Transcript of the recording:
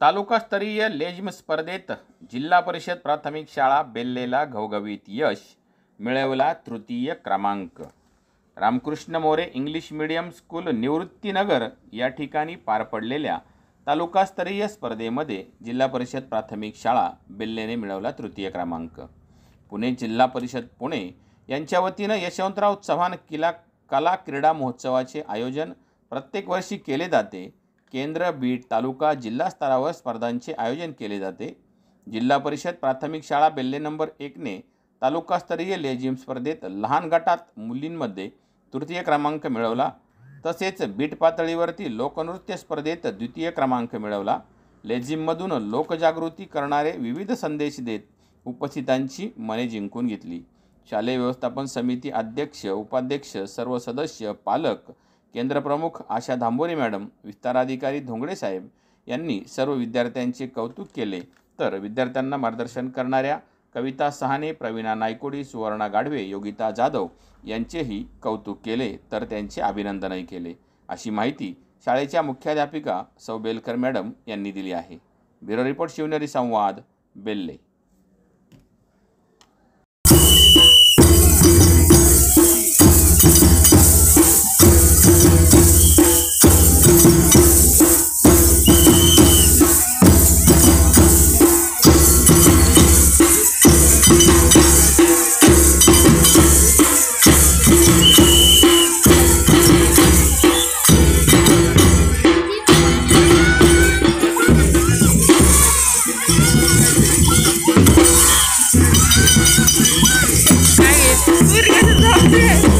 तालुकास्तरीय लेझिम स्पर्धेत जिल्हा परिषद प्राथमिक शाळा बेल्लेला घवघवीत यश मिळवला तृतीय क्रमांक. Ramkrishna More English medium school Nivruttinagar या ठिकाणी पार पडलेल्या तालुकास्तरीय स्पर्धेमध्ये जिल्हा परिषद प्राथमिक शाळा बेल्लेने मिळवला तृतीय क्रमांक. पुणे जिल्हा परिषद पुणे यांच्या वतीनं यशवंतराव चव्हाण किला कला क्रीडा महोत्सवाचे आयोजन प्रत्येक वर्षी केले जाते. केंद्र बीड तालुका जिल्हा स्तरावर स्पर्धांचे आयोजन केले जाते. जिल्हा परिषद प्राथमिक शाळा बेल्ले नंबर एकने तालुकास्तरीय लेझिम स्पर्धेत लहान गटात मुलींमध्ये तृतीय क्रमांक मिळवला. तसेच बीट पातळीवरती लोकनृत्य स्पर्धेत द्वितीय क्रमांक मिळवला. लेझिममधून लोकजागृती करणारे विविध संदेश देत उपस्थितांची मने जिंकून घेतली. शालेय व्यवस्थापन समिती अध्यक्ष उपाध्यक्ष सर्व सदस्य पालक केंद्रप्रमुख आशा धांबोरे मॅडम विस्ताराधिकारी धोंगडे साहेब यांनी सर्व विद्यार्थ्यांचे कौतुक केले. तर विद्यार्थ्यांना मार्गदर्शन करणाऱ्या कविता सहाने प्रवीणा नायकोडी सुवर्णा गाढवे योगिता जाधव यांचेही कौतुक केले. तर त्यांचे अभिनंदनही केले. अशी माहिती शाळेच्या मुख्याध्यापिका सौ बेलकर मॅडम यांनी दिली आहे. ब्युरो रिपोर्ट शिवनेरी संवाद बेल्ले. Yeah.